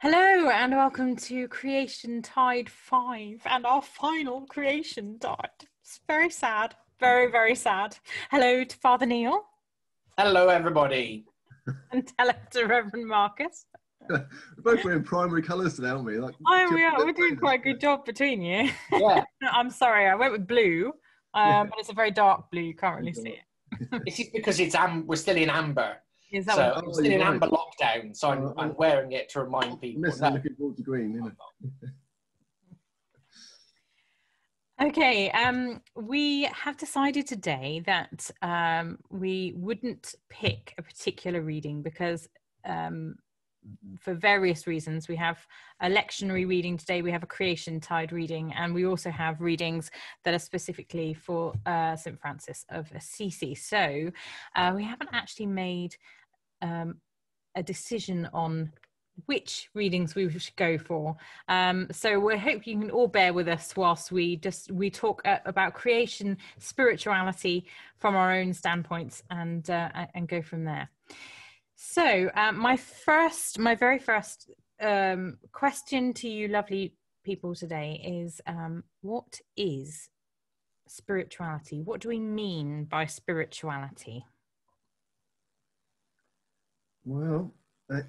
Hello and welcome to Creation Tide 5 and our final Creation Tide. It's very sad, very, very sad. Hello to Father Neil. Hello, everybody. And hello to Reverend Marcus. We're both wearing primary colours today, aren't we? Like, Oh, we are. We're doing quite a good job between you. Yeah, I'm sorry, I went with blue, um, Yeah. but it's a very dark blue. You can't really see it. this is because it's am- we're still in amber. Is that So what- I'm still in you're amber lockdown. So I'm, I'm wearing it to remind people. Missing that- looking forward to green, you know. Okay, um, we have decided today that um, we wouldn't pick a particular reading because, um, for various reasons, we have a lectionary reading today, we have a creation tide reading, and we also have readings that are specifically for uh, St. Francis of Assisi. So uh, we haven't actually made um, a decision on which readings we should go for. Um, so we hope you can all bear with us whilst we just we talk uh, about creation, spirituality from our own standpoints, and uh, and go from there. So um, my first, my very first um, question to you, lovely people, today is: um, What is spirituality? What do we mean by spirituality? Well, uh,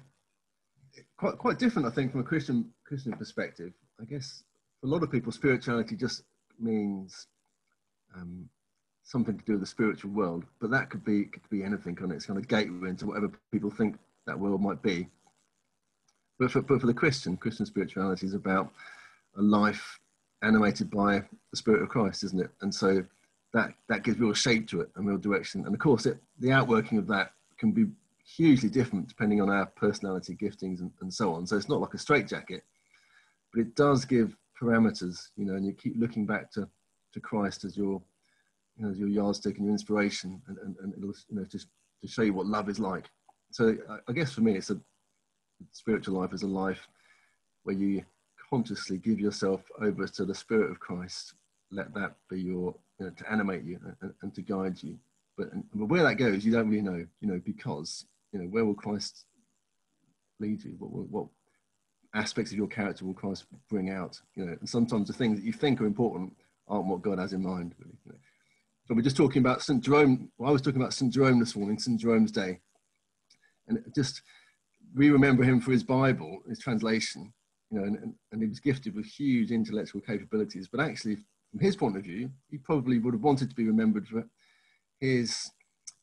quite quite different, I think, from a Christian Christian perspective. I guess for a lot of people, spirituality just means um, something to do with the spiritual world, but that could be could be anything, and it's kind of gateway into whatever people think that world might be. But for, but for the Christian, Christian spirituality is about a life animated by the Spirit of Christ, isn't it? And so that that gives real shape to it and real direction. And of course, it, the outworking of that can be hugely different depending on our personality, giftings, and, and so on. So it's not like a straitjacket, but it does give parameters, you know, and you keep looking back to, to Christ as your, you know, as your yardstick and your inspiration, and, and, and it'll, you know, just to show you what love is like. So I, I guess for me, it's a spiritual life is a life where you consciously give yourself over to the Spirit of Christ. Let that be your, you know, to animate you and, and to guide you. But, but where that goes, you don't really know, you know, because you know where will Christ lead you? What, what, what aspects of your character will Christ bring out? You know, and sometimes the things that you think are important aren't what God has in mind. Really. You know. So we're just talking about St. Jerome. Well, I was talking about St. Jerome this morning, St. Jerome's Day, and just we remember him for his Bible, his translation. You know, and, and, and he was gifted with huge intellectual capabilities. But actually, from his point of view, he probably would have wanted to be remembered for his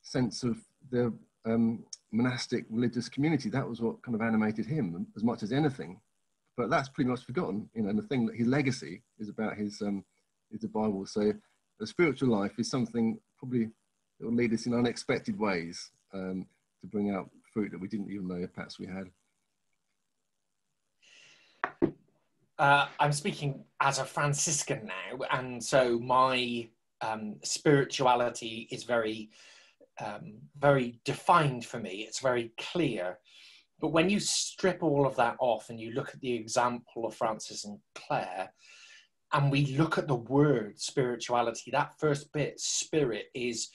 sense of the um, monastic religious community. That was what kind of animated him as much as anything. But that's pretty much forgotten, you know. And the thing that his legacy is about his um, is the Bible. So the spiritual life is something probably that will lead us in unexpected ways um, to bring out fruit that we didn't even know perhaps we had. uh, I'm speaking as a Franciscan now, and so my um, spirituality is very, um, very defined for me. It's very clear. But when you strip all of that off and you look at the example of Francis and Clare, and we look at the word spirituality, that first bit, spirit, is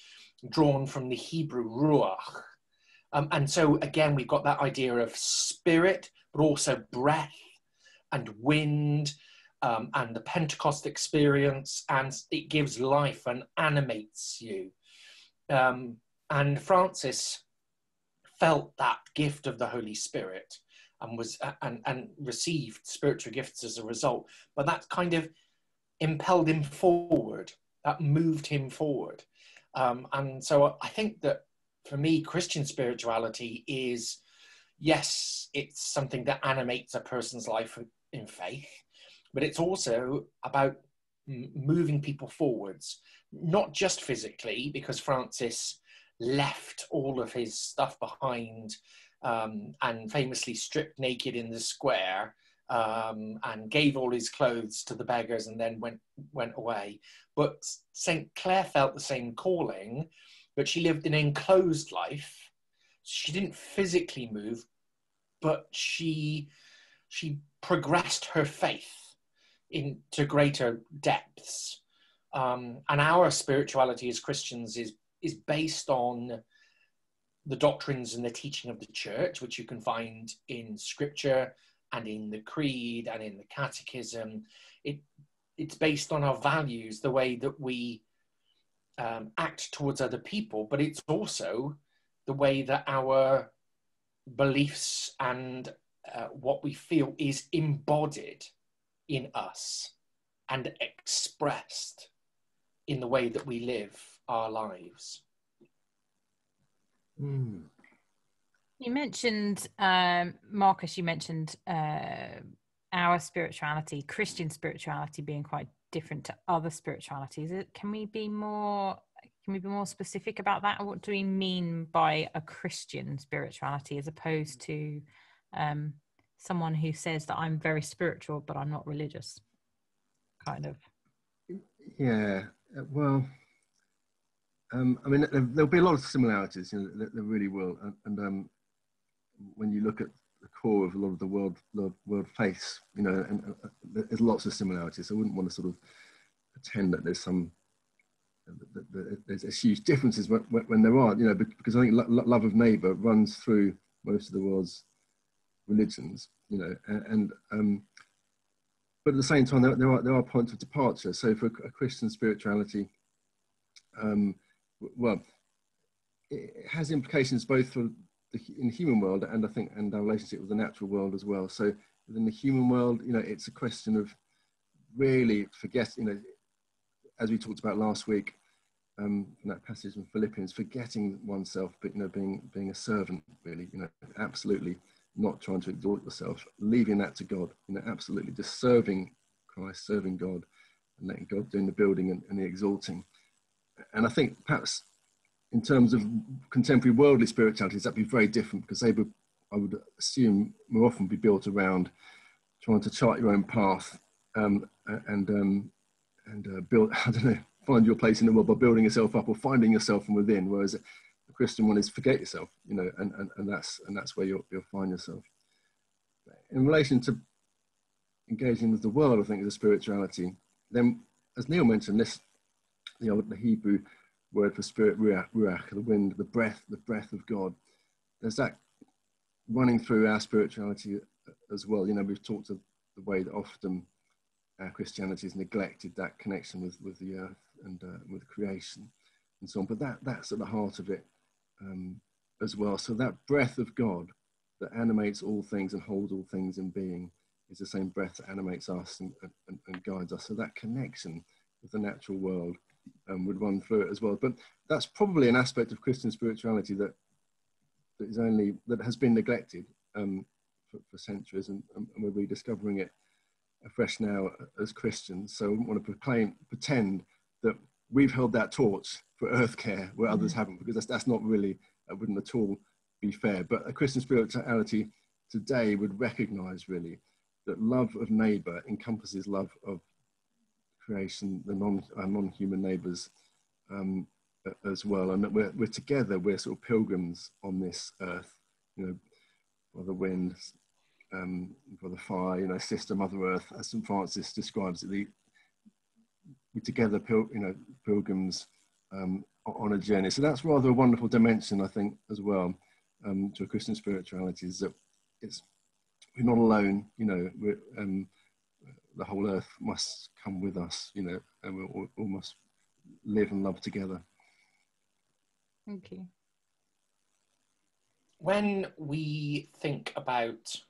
drawn from the Hebrew ruach. Um, and so again, we've got that idea of spirit, but also breath and wind um, and the Pentecost experience, and it gives life and animates you. Um, and Francis felt that gift of the Holy Spirit and was and, and received spiritual gifts as a result. But that kind of impelled him forward. That moved him forward. Um, and so I think that for me, Christian spirituality is yes, it's something that animates a person's life in faith, but it's also about moving people forwards, not just physically, because Francis left all of his stuff behind um, and famously stripped naked in the square um, and gave all his clothes to the beggars and then went went away. But Saint Clare felt the same calling, but she lived an enclosed life. She didn't physically move, but she she progressed her faith into greater depths. Um, and our spirituality as Christians is is based on the doctrines and the teaching of the church, which you can find in scripture and in the creed and in the catechism. It, it's based on our values, the way that we um, act towards other people, but it's also the way that our beliefs and uh, what we feel is embodied in us and expressed in the way that we live our lives. Mm. You mentioned, um, Marcus, you mentioned uh, our spirituality, Christian spirituality being quite different to other spiritualities. Can we be more can we be more specific about that? What do we mean by a Christian spirituality as opposed to um, someone who says that I'm very spiritual but I'm not religious? Kind of. Yeah. Uh, well, um, I mean, there'll be a lot of similarities. You know, there, there really will. And, and um, when you look at the core of a lot of the world world, faiths, you know, and uh, there's lots of similarities. I wouldn't want to sort of pretend that there's some there's huge differences when, when, there are, you know, because I think love of neighbour runs through most of the world's religions, you know, and, um, but at the same time, there, there, are there are points of departure. So for a Christian spirituality, um, well, it has implications both for the in the human world and I think and our relationship with the natural world as well. So within the human world, you know, it's a question of really forget, you know, as we talked about last week, um, in that passage in Philippians, forgetting oneself, but you know, being being a servant, really, you know, absolutely not trying to exalt yourself, leaving that to God, you know, absolutely just serving Christ, serving God, and letting God doing the building and, and the exalting. And I think perhaps in terms of contemporary worldly spiritualities, that'd be very different because they would, I would assume, more often be built around trying to chart your own path um, and um, and uh, build, I don't know, find your place in the world by building yourself up or finding yourself from within. Whereas Christian one is forget yourself, you know, and, and, and that's and that's where you'll, you'll find yourself. In relation to engaging with the world, I think, as a spirituality, then as Neil mentioned, this the old the Hebrew word for spirit, ruach, ruach, the wind, the breath, the breath of God. There's that running through our spirituality as well. You know, we've talked of the way that often our Christianity has neglected that connection with, with the earth and uh, with creation and so on. But that, that's at the heart of it um, as well. So that breath of God that animates all things and holds all things in being is the same breath that animates us and, and, and guides us. So that connection with the natural world um, would run through it as well. But that's probably an aspect of Christian spirituality that that is only that has been neglected um, for, for, centuries, and, and, we're rediscovering it afresh now as Christians. So I want to proclaim, pretend that we've held that torch for earth care where others mm. haven't, because that's, that's not really, that wouldn't at all be fair. But a Christian spirituality today would recognize really that love of neighbor encompasses love of creation, the non, our non-human neighbors um, as well. And that we're, we're together, we're sort of pilgrims on this earth, you know, for the wind, um, for the fire, you know, sister, Mother Earth, as St. Francis describes it, the, we together, pil, you know, pilgrims um, on a journey. So that's rather a wonderful dimension, I think, as well, um, to a Christian spirituality is that it's we're not alone. You know, we're, um, the whole earth must come with us. You know, and we all, all must live and love together. Thank you. When we think about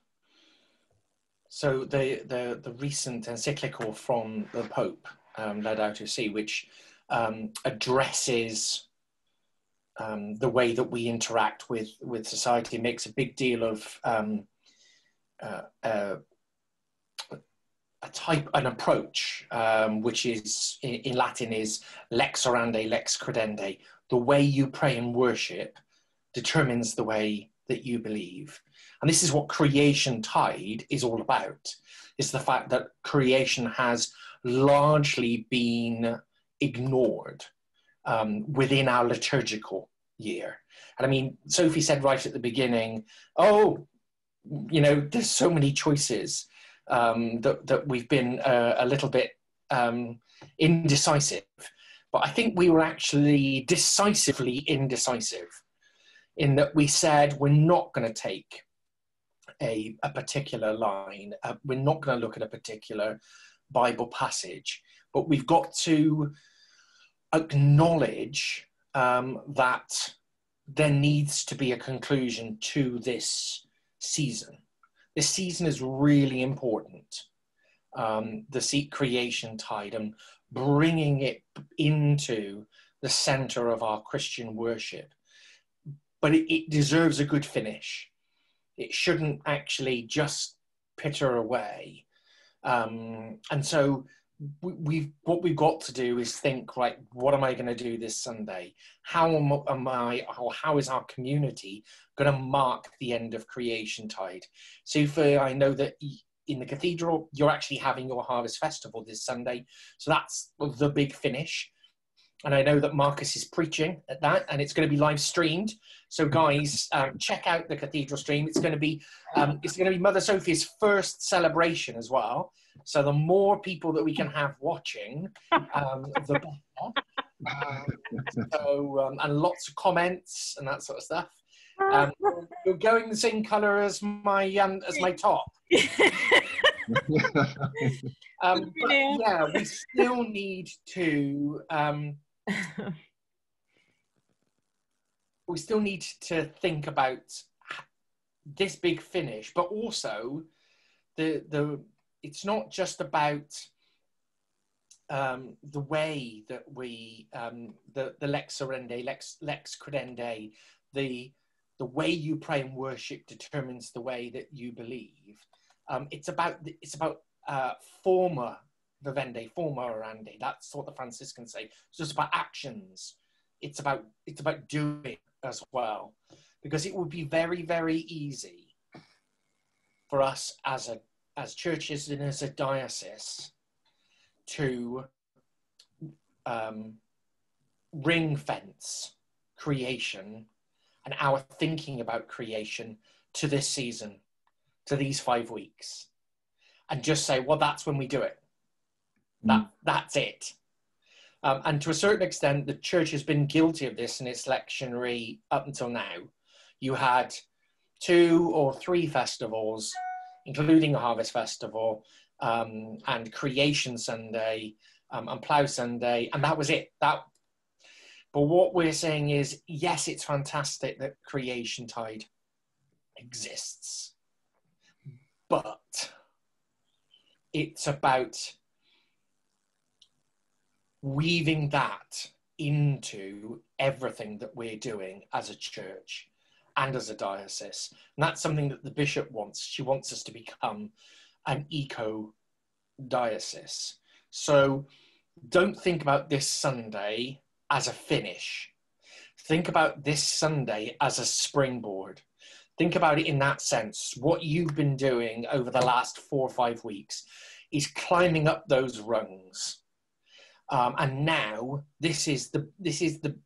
so the, the, the recent encyclical from the Pope, um, Laudato Si, which um, addresses um, the way that we interact with, with society, makes a big deal of um, uh, uh, a type, an approach, um, which is in, in, Latin is lex orandi, lex credendi. The way you pray and worship determines the way that you believe. And this is what creation tide is all about, is the fact that creation has largely been ignored um, within our liturgical year. And I mean, Sophie said right at the beginning, oh, you know, there's so many choices um, that, that we've been uh, a little bit um, indecisive. But I think we were actually decisively indecisive in that we said we're not going to take a, a particular line. Uh, we're not going to look at a particular Bible passage, but we've got to acknowledge um, that there needs to be a conclusion to this season. This season is really important. Um, the seat creation tide and bringing it into the center of our Christian worship. But it, it deserves a good finish. It shouldn't actually just pitter away. Um, and so we've what we've got to do is think right what am i going to do this sunday how am, i or how is our community going to mark the end of creation tide so for i know that in the cathedral you're actually having your harvest festival this sunday so that's the big finish and I know that Marcus is preaching at that, and it's going to be live streamed. So, guys, um, check out the cathedral stream. It's going to be um, it's going to be Mother Sophie's first celebration as well. So, the more people that we can have watching, um, the better. so, um, and lots of comments and that sort of stuff. Um, you're going the same color as my um, as my top. um, but yeah, we still need to um, we still need to think about this big finish, but also the the it's not just about um, the way that we um, the the lex orandi, lex lex credendi, the the way you pray and worship determines the way that you believe. Um, it's about it's about uh, forma vivendi, forma orandi. That's what the Franciscans say. It's just about actions. It's about it's about doing as well, because it would be very very easy for us as a as churches and as a diocese to um, ring fence creation and our thinking about creation to this season, to these five weeks, and just say, well, that's when we do it. That, mm. That's it. Um, and to a certain extent, the church has been guilty of this in its lectionary up until now. You had two or three festivals, including harvest festival um, and Creation Sunday um, and Plough Sunday, and that was it. That. But what we're saying is, yes, it's fantastic that Creation Tide exists, but it's about weaving that into everything that we're doing as a church and as a diocese. And that's something that the bishop wants. She wants us to become an eco diocese. So don't think about this Sunday as a finish. Think about this Sunday as a springboard. Think about it in that sense. What you've been doing over the last four or five weeks is climbing up those rungs um, and now this is the this is the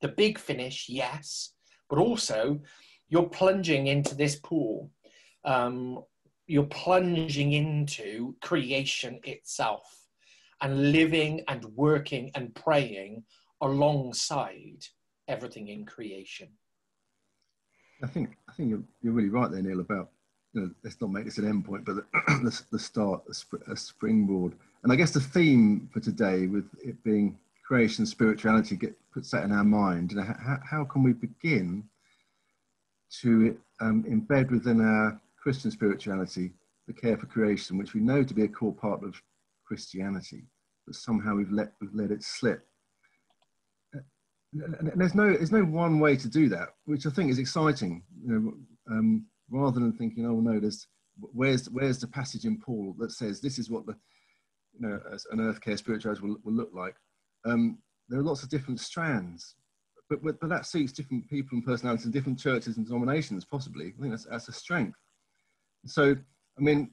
the big finish, yes, but also you're plunging into this pool. Um, you're plunging into creation itself and living and working and praying alongside everything in creation. I think I think you're, you're really right there, Neil. About you know, let's not make this an end point, but the, the, the start, a, sp- a springboard and I guess the theme for today, with it being creation spirituality, get, puts that in our mind. And how, how can we begin to um, embed within our Christian spirituality the care for creation, which we know to be a core part of Christianity, but somehow we've let, we've let it slip. And there's no, there's no one way to do that, which I think is exciting. You know, um, rather than thinking, oh no, there's where's where's the passage in Paul that says this is what the you know, an earth care spirituality will, will look like. Um, there are lots of different strands, but, but, but that suits different people and personalities different churches and denominations, possibly. I think that's, that's a strength. So, I mean,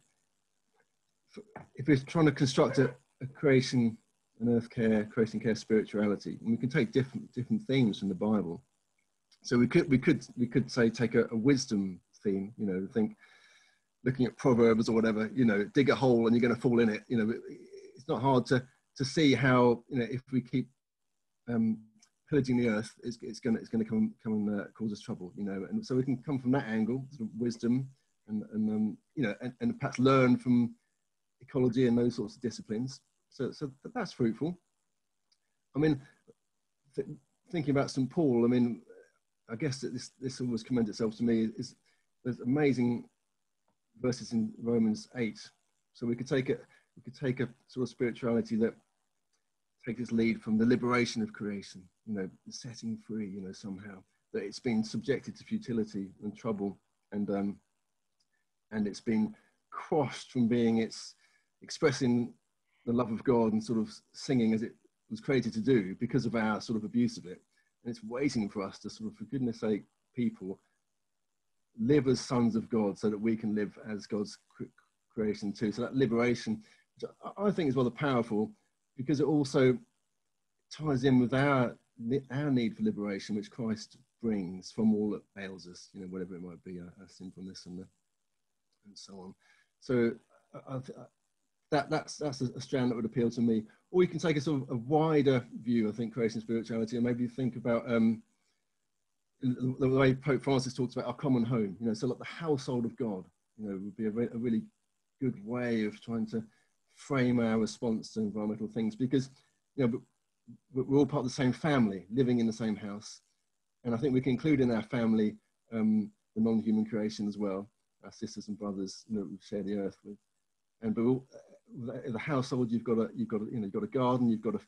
if we're trying to construct a, a creation, an earth care, creation care spirituality, and we can take different, different themes from the Bible. So we could, we could, we could say, take a, a wisdom theme, you know, think, looking at proverbs or whatever you know dig a hole and you're going to fall in it you know it's not hard to to see how you know if we keep um, pillaging the earth, it's, it's going it's going to come come and uh, cause us trouble. You know, and so we can come from that angle, sort of wisdom and, and um, you know, and, and perhaps learn from ecology and those sorts of disciplines. So, so that's fruitful. I mean, th thinking about St. Paul, I mean, I guess that this, this always commends itself to me is there's amazing verses in Romans 8. So we could take it, we could take a sort of spirituality that takes its lead from the liberation of creation, you know, setting free, you know, somehow that it's been subjected to futility and trouble and um, and it's been crossed from being its expressing the love of God and sort of singing as it was created to do because of our sort of abuse of it. And it's waiting for us to sort of, for goodness sake, people live as sons of God so that we can live as God's creation too. So that liberation, I think is rather powerful because it also ties in with our, our need for liberation, which Christ brings from all that ails us, you know, whatever it might be, our, our sinfulness and, the, and so on. So I, I, that, that's, that's a, a, strand that would appeal to me. Or you can take a sort of a wider view, I think, creation spirituality, and maybe think about um, the way Pope Francis talks about our common home, you know, so like the household of God, you know, would be a, re a really good way of trying to frame our response to environmental things because, you know, we're all part of the same family, living in the same house. And I think we can include in our family um, the non-human creation as well, our sisters and brothers you know, we share the earth with. And but all, the household, you've got a, you've got a, you know, you've got a garden, you've got a,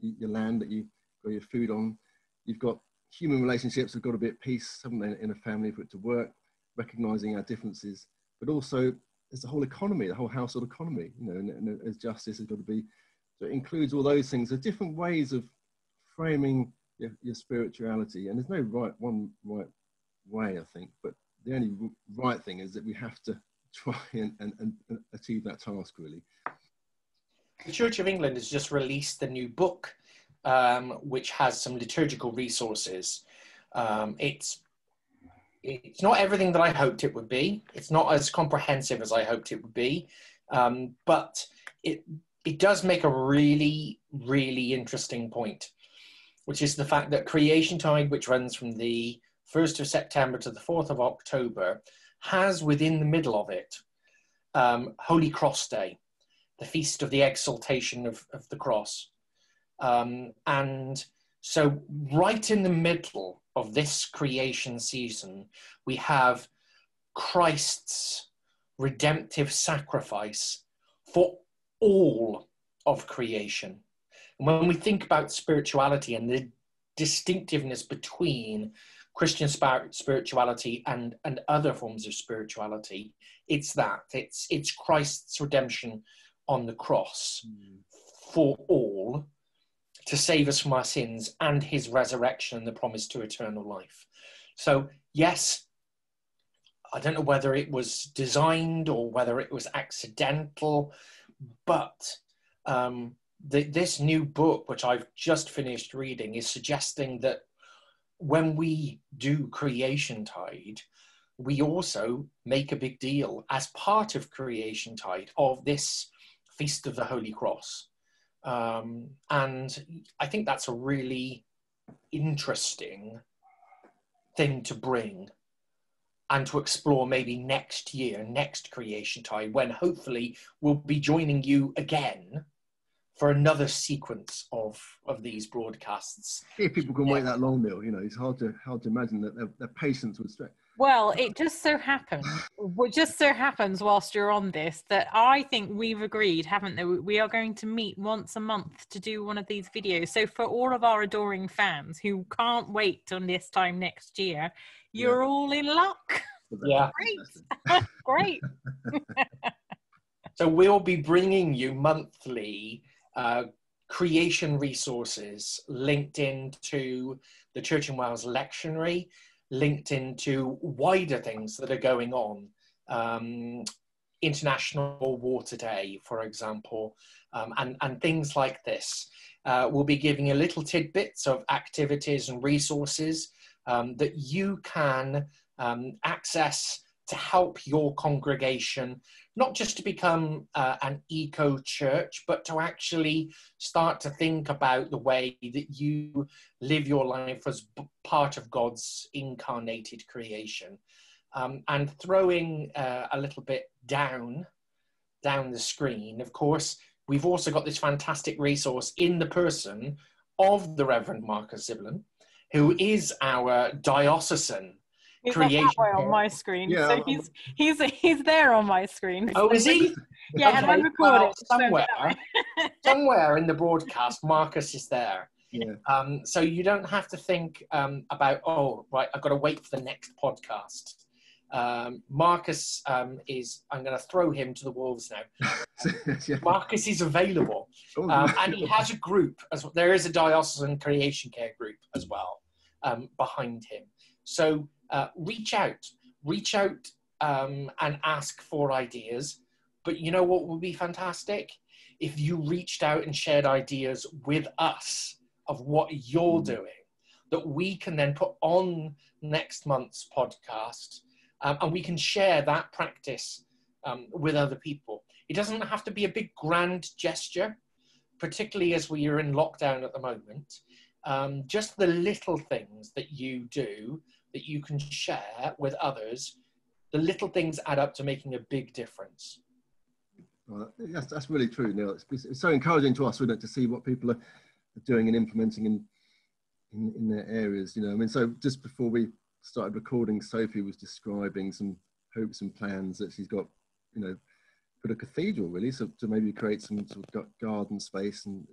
your land that you grow your food on. You've got human relationships have got to be at peace, haven't they, in a family for it to work, recognizing our differences. But also, there's the whole economy, the whole household economy, you know, and, and as justice has got to be. So it includes all those things. There are different ways of framing your, your spirituality, and there's no right one right way, I think. But the only right thing is that we have to try and, and, and achieve that task, really. The Church of England has just released the new book, um, which has some liturgical resources. Um, it's it's not everything that I hoped it would be. It's not as comprehensive as I hoped it would be, um, but it it does make a really really interesting point, which is the fact that Creation Tide, which runs from the first of September to the fourth of October, has within the middle of it um, Holy Cross Day, the feast of the exaltation of, of the cross. Um, and so, right in the middle of this creation season, we have Christ's redemptive sacrifice for all of creation. And when we think about spirituality and the distinctiveness between Christian spirituality and, and other forms of spirituality, it's that. It's, it's Christ's redemption on the cross mm. for all to save us from our sins and his resurrection and the promise to eternal life. So, yes, I don't know whether it was designed or whether it was accidental, but um, the, this new book, which I've just finished reading, is suggesting that when we do Creation Tide, we also make a big deal as part of Creation Tide of this Feast of the Holy Cross. Um, and I think that's a really interesting thing to bring and to explore maybe next year, next Creation time, when hopefully we'll be joining you again for another sequence of of these broadcasts. If people can yeah. wait that long, Neil, you know, it's hard to hard to imagine that their, their patience would stretch. Well, it just so happens, it just so happens whilst you're on this that I think we've agreed, haven't they? We are going to meet once a month to do one of these videos. So for all of our adoring fans who can't wait till this time next year, you're yeah. all in luck. Yeah. Great. Great. so we'll be bringing you monthly uh, creation resources linked into the Church in Wales lectionary linked into wider things that are going on. Um, International Water Day, for example, um, and, and things like this. Uh, we'll be giving you little tidbits of activities and resources um, that you can um, access to help your congregation not just to become uh, an eco church, but to actually start to think about the way that you live your life as part of God's incarnated creation. Um, and throwing uh, a little bit down, down the screen, of course, we've also got this fantastic resource in the person of the Reverend Marcus Zipperlen, who is our diocesan He's creation. not that way on my screen. Yeah, so he's he's he's there on my screen. Oh, is he? Yeah, and I'm Okay, recording. well, somewhere, that- somewhere in the broadcast, Marcus is there. Yeah. Um, so you don't have to think um, about, oh, right, I've got to wait for the next podcast. Um, Marcus um, is, I'm going to throw him to the wolves now. yeah. Marcus is available. Oh, Um, and he has a group, as well. there is a diocesan creation care group as well um, behind him. So uh, reach out, reach out um, and ask for ideas. But you know what would be fantastic? If you reached out and shared ideas with us of what you're Mm. doing, that we can then put on next month's podcast um, and we can share that practice um, with other people. It doesn't have to be a big grand gesture, particularly as we are in lockdown at the moment. Um, just the little things that you do that you can share with others, the little things add up to making a big difference. Well, that's, that's really true, Neil. It's, it's, so encouraging to us, isn't it, to see what people are doing and implementing in, in, in their areas. You know, I mean, so just before we started recording, Sophie was describing some hopes and plans that she's got, you know, for a cathedral really, so to maybe create some sort of garden space and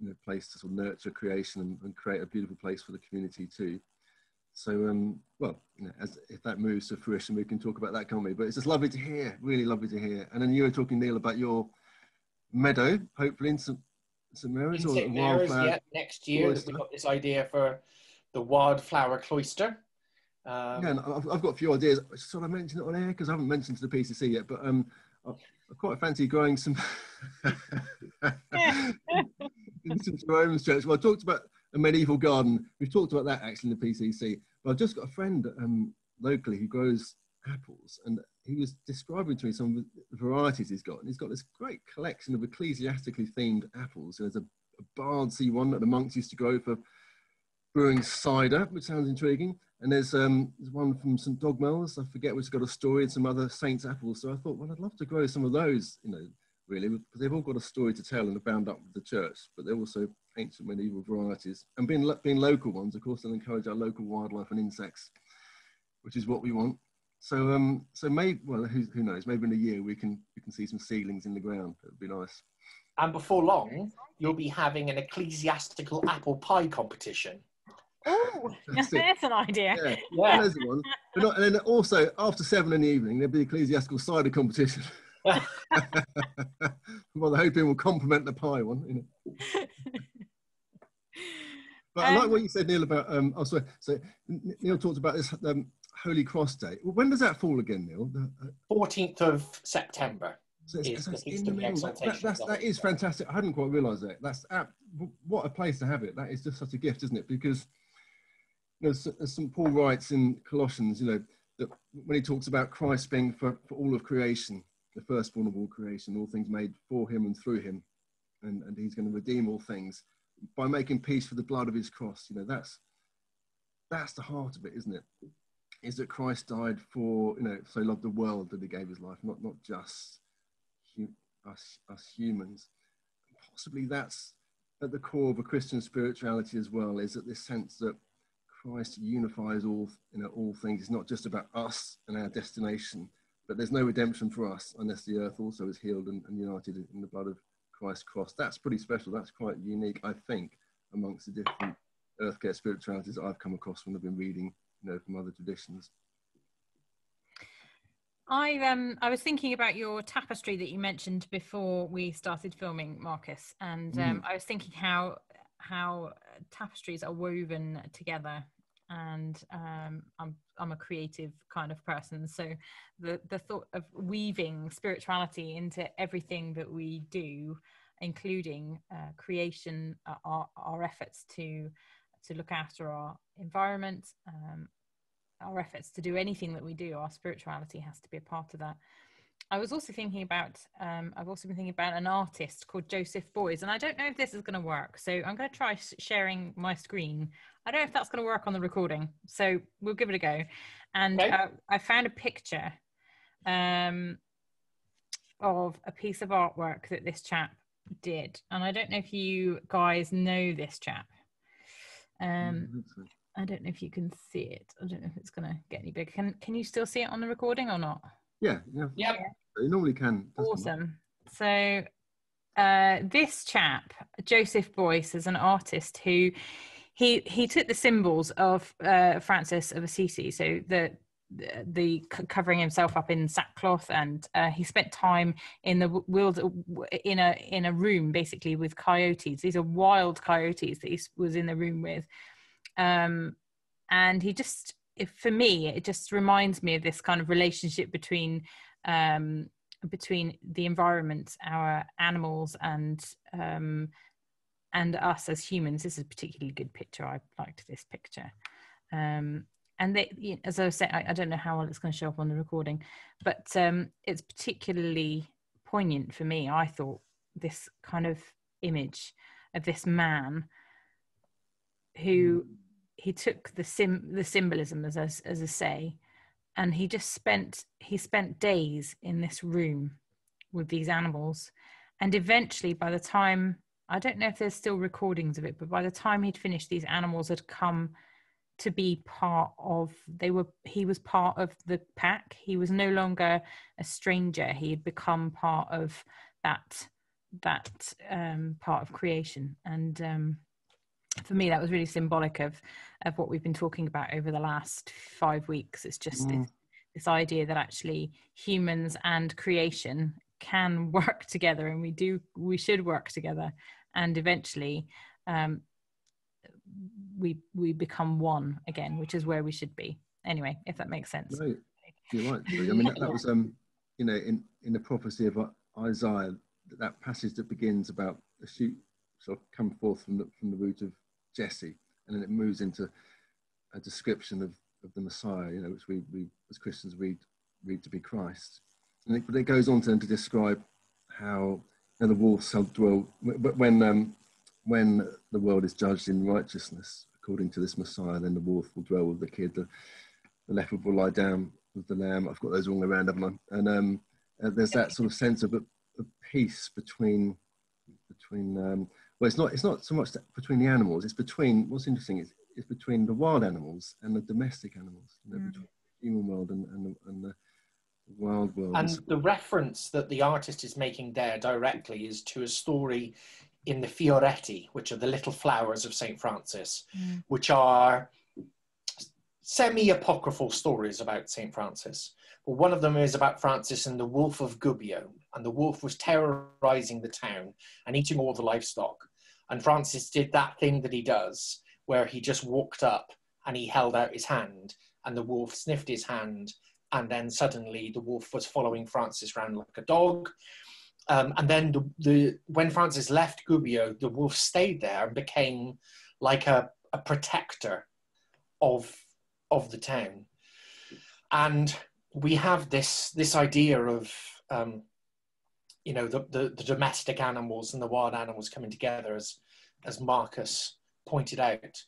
you know, place to sort of nurture creation and, and create a beautiful place for the community too. So, um, well, you know, as if that moves to fruition, we can talk about that, can't we? But it's just lovely to hear, really lovely to hear. And then you were talking, Neil, about your meadow, hopefully in St. St. Mary's In or wildflower. yeah, next year cloister. we've got this idea for the wildflower cloister. Um, Yeah, and I've, I've got a few ideas. Should I mention it on air? Because I haven't mentioned to the PCC yet, but um, I, I quite fancy growing some in St Jerome's Church. Well, I talked about a medieval garden. We've talked about that actually in the PCC. But I've just got a friend um, locally who grows apples, and he was describing to me some of the varieties he's got. And he's got this great collection of ecclesiastically themed apples. There's a, a Bardsey one that the monks used to grow for brewing cider, which sounds intriguing. And there's, um, there's one from St Dogmael's, I forget which got a story, and some other saints' apples. So I thought, well, I'd love to grow some of those, you know, really, because they've all got a story to tell and are bound up with the church, but they're also ancient medieval varieties. And being, being local ones, of course, they'll encourage our local wildlife and insects, which is what we want. So, um, so maybe, well, who, who knows? Maybe in a year we can we can see some seedlings in the ground. That would be nice. And before long, you'll be having an ecclesiastical apple pie competition. Oh, That's that's an idea. Yeah, Yeah. there's one. But not, and then also after seven in the evening, there'll be ecclesiastical cider competition. well, the hoping will complement the pie one. You know. But I like Um, what you said, Neil, about. Um, oh, sorry. So Neil talked about this um, Holy Cross Day. When does that fall again, Neil? The, uh, 14th of September. so it's- Is so it's in the middle. That, Exaltation that's, of that the is Holy fantastic. I hadn't quite realised that. That's ab- what a place to have it. That is just such a gift, isn't it? Because you know, S- as St Paul writes in Colossians, you know, that when he talks about Christ being for, for all of creation, the firstborn of all creation, all things made for him and through him, and, and he's going to redeem all things by making peace for the blood of his cross. You know, that's that's the heart of it, isn't it? Is that Christ died for, you know, so loved the world that he gave his life, not not just us us humans. Possibly that's at the core of a Christian spirituality as well, is that this sense that Christ unifies all, you know, all things. It's not just about us and our destination, but there's no redemption for us unless the earth also is healed and, and united in the blood of Christ's cross. That's pretty special. That's quite unique, I think, amongst the different earth care spiritualities I've come across when I've been reading, you know, from other traditions. I um I was thinking about your tapestry that you mentioned before we started filming, Marcus, and um, I was thinking how how tapestries are woven together. And um, I'm I'm a creative kind of person, so the the thought of weaving spirituality into everything that we do, including uh, creation, uh, our our efforts to to look after our environment, um, our efforts to do anything that we do, our spirituality has to be a part of that. I was also thinking about, um, I've also been thinking about an artist called Joseph Beuys, and I don't know if this is going to work. So I'm going to try sharing my screen. I don't know if that's going to work on the recording. So we'll give it a go. And okay. uh, I found a picture um, of a piece of artwork that this chap did. And I don't know if you guys know this chap. Um, I don't know if you can see it. I don't know if it's going to get any bigger. Can Can you still see it on the recording or not? Yeah, yeah. Yeah. You normally can. Awesome. So uh, this chap, Joseph Beuys, is an artist who he he took the symbols of uh, Francis of Assisi, so the the covering himself up in sackcloth, and uh, he spent time in the wild in a in a room basically with coyotes. These are wild coyotes that he was in the room with, um, and he just for me it just reminds me of this kind of relationship between um, between the environment, our animals, and um, and us as humans. This is a particularly good picture. I liked this picture. Um, and they, as I was saying, I, I, don't know how well it's going to show up on the recording, but um, it's particularly poignant for me. I thought this kind of image of this man who he took the sim the symbolism as as, as I say, and he just spent he spent days in this room with these animals, and eventually, by the time I don't know if there's still recordings of it, but by the time he'd finished, these animals had come to be part of they were he was part of the pack. He was no longer a stranger. He had become part of that that um, part of creation. And um, for me that was really symbolic of of what we've been talking about over the last five weeks. It's just mm. this, this idea that actually humans and creation can work together and we do we should work together. And eventually um, we we become one again which is where we should be. Anyway if that makes sense. Right. you're right i mean that, that was um you know in in the prophecy of isaiah that passage that begins about the shoot sort of come forth from the from the root of Jesse, and then it moves into a description of, of the Messiah, you know, which we, we as Christians read read to be Christ. And it, but it goes on to, to describe how you know, the wolves shall dwell, but when um, when the world is judged in righteousness according to this Messiah, then the wolf will dwell with the kid, the, the leopard will lie down with the lamb. I've got those all around, haven't I? And um, uh, there's that sort of sense of, a, of peace between between um, well, it's not. It's not so much between the animals. It's between. What's interesting is it's between the wild animals and the domestic animals. You know, mm. between the human world and, and, the, and the wild world. And the reference that the artist is making there directly is to a story in the Fioretti, which are the little flowers of Saint Francis, mm. which are semi-apocryphal stories about Saint Francis. But one of them is about Francis and the wolf of Gubbio, and the wolf was terrorizing the town and eating all the livestock. And Francis did that thing that he does, where he just walked up and he held out his hand, and the wolf sniffed his hand, and then suddenly the wolf was following Francis around like a dog. Um, and then the, the, when Francis left Gubbio, the wolf stayed there and became like a, a protector of of the town. And we have this this idea of um, you know the, the, the domestic animals and the wild animals coming together as as Marcus pointed out.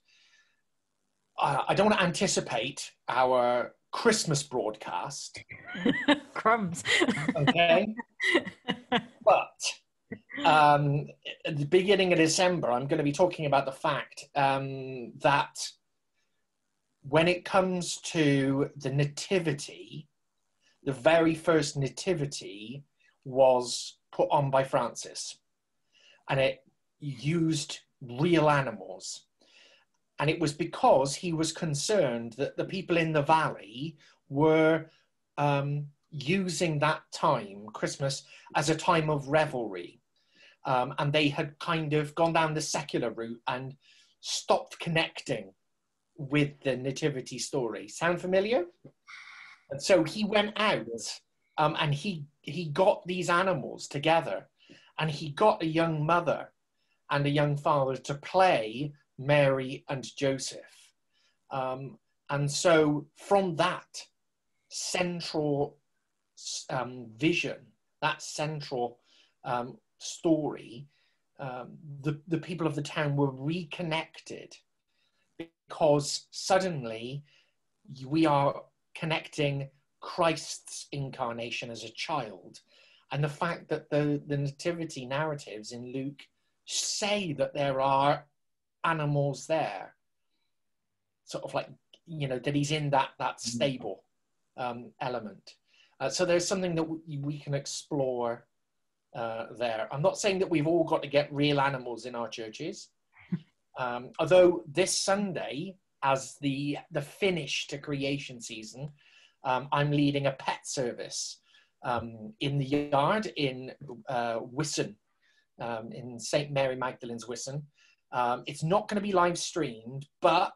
I, I don't want to anticipate our Christmas broadcast. Crumbs. okay. but um, at the beginning of December, I'm going to be talking about the fact um, that when it comes to the nativity, the very first nativity was put on by Francis, and it used real animals. And it was because he was concerned that the people in the valley were um, using that time, Christmas, as a time of revelry. Um, and they had kind of gone down the secular route and stopped connecting with the nativity story. Sound familiar? And so he went out um, and he he got these animals together and he got a young mother and a young father to play Mary and Joseph. Um, and so from that central um, vision, that central um, story, um, the, the people of the town were reconnected because suddenly we are connecting Christ's incarnation as a child and the fact that the, the nativity narratives in Luke say that there are animals there, sort of like, you know, that he's in that, that mm. stable um, element. Uh, so there's something that we, we can explore uh, there. I'm not saying that we've all got to get real animals in our churches. Um, although this Sunday, as the the finish to creation season, um, I'm leading a pet service um, in the yard in uh, Wiston, um, in St. Mary Magdalene's Wiston. Um, it's not going to be live streamed, but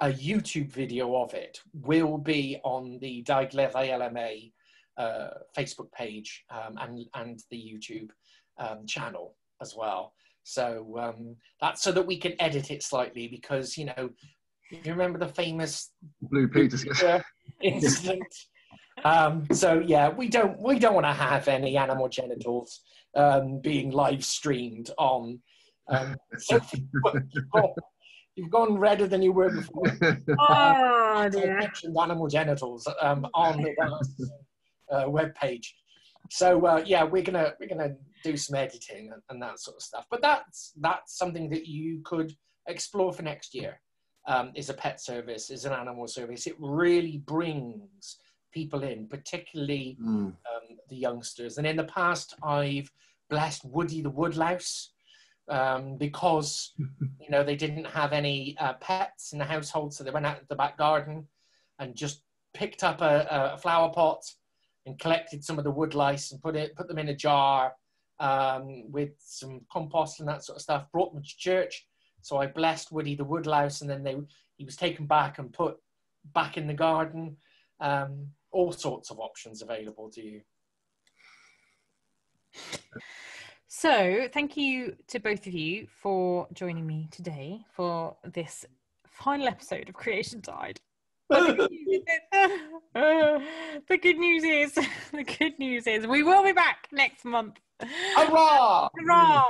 a YouTube video of it will be on the Daugleddau LMA uh, Facebook page um, and, and the YouTube um, channel as well. So um, that's so that we can edit it slightly because, you know, you remember the famous Blue Peter incident? um, so yeah, we don't we don't want to have any animal genitals um, being live streamed on. Um, so you've, gone, you've, gone, redder than you were before. Oh dear! mentioned animal genitals um, on the uh, web page. So uh, yeah, we're gonna we're gonna do some editing and, and, that sort of stuff. But that's that's something that you could explore for next year. Um, is a pet service, is an animal service. It really brings people in, particularly mm. um, the youngsters. And in the past, I've blessed Woody the woodlouse um, because you know they didn't have any uh, pets in the household, so they went out to the back garden and just picked up a, a, flower pot and collected some of the woodlice and put it put them in a jar um, with some compost and that sort of stuff. Brought them to church. So I blessed Woody the woodlouse, and then they he was taken back and put back in the garden. Um, all sorts of options available to you. So, thank you to both of you for joining me today for this final episode of Creation Tide. the good news is, the good news is, we will be back next month Hurrah! Hurrah!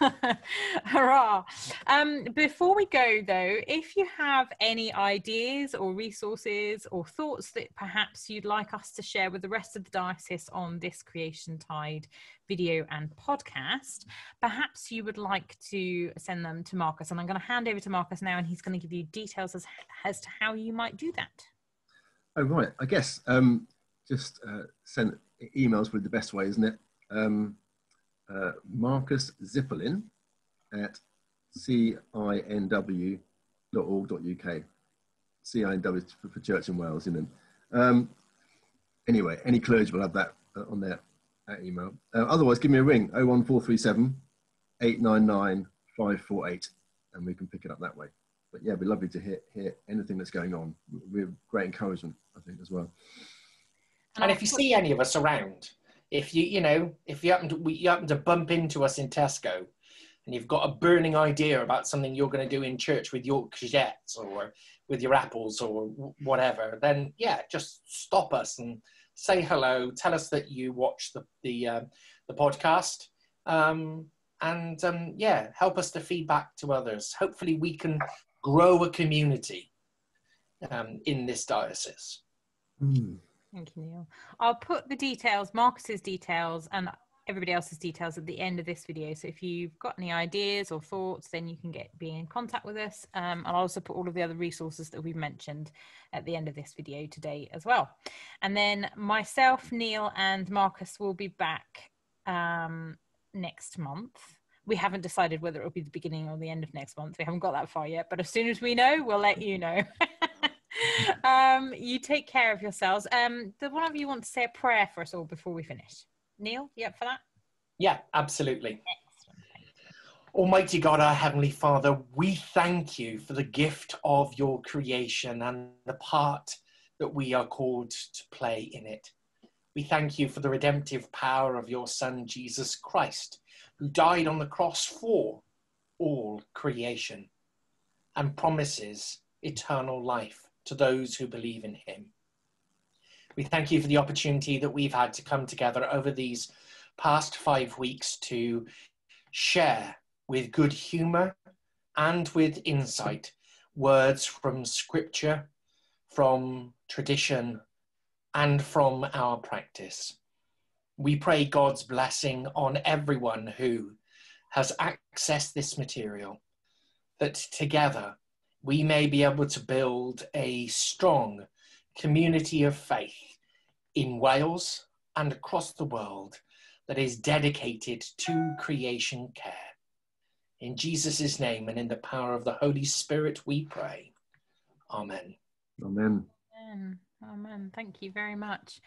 Hurrah! Um, before we go, though, if you have any ideas or resources or thoughts that perhaps you'd like us to share with the rest of the diocese on this Creation Tide video and podcast, perhaps you would like to send them to Marcus. And I'm going to hand over to Marcus now, and he's going to give you details as, as to how you might do that. Oh, right. I guess um, just uh, send emails with the best way, isn't it? Um, uh, Marcus Zipperlen at cinw.org.uk. CINW for, for Church in Wales, you know. Um, anyway, any clergy will have that uh, on their email. Uh, otherwise, give me a ring 01437 899 548 and we can pick it up that way. But yeah, it'd be lovely to hear, hear anything that's going on. We're great encouragement, I think, as well. And if you see any of us around, if you you know if you happen to you happen to bump into us in Tesco and you've got a burning idea about something you're going to do in church with your courgettes or with your apples or whatever, then yeah, just stop us and say hello. Tell us that you watch the the uh, the podcast, um, and um, yeah, help us to feedback to others. Hopefully, we can grow a community um, in this diocese. Mm. Thank you, Neil. I'll put the details, Marcus's details, and everybody else's details at the end of this video. So if you've got any ideas or thoughts, then you can get be in contact with us. Um, I'll also put all of the other resources that we've mentioned at the end of this video today as well. And then myself, Neil, and Marcus will be back um, next month. We haven't decided whether it will be the beginning or the end of next month. We haven't got that far yet, but as soon as we know, we'll let you know. um, you take care of yourselves. Um, does one of you want to say a prayer for us all before we finish? Neil, you up for that? Yeah, absolutely. Almighty God, our Heavenly Father, we thank you for the gift of your creation and the part that we are called to play in it. We thank you for the redemptive power of your Son, Jesus Christ, who died on the cross for all creation and promises eternal life to those who believe in him. We thank you for the opportunity that we've had to come together over these past five weeks to share with good humor and with insight words from scripture, from tradition, and from our practice. We pray God's blessing on everyone who has accessed this material, that together we may be able to build a strong community of faith in Wales and across the world that is dedicated to creation care. In Jesus' name and in the power of the Holy Spirit, we pray. Amen. Amen. Amen. Amen. Thank you very much.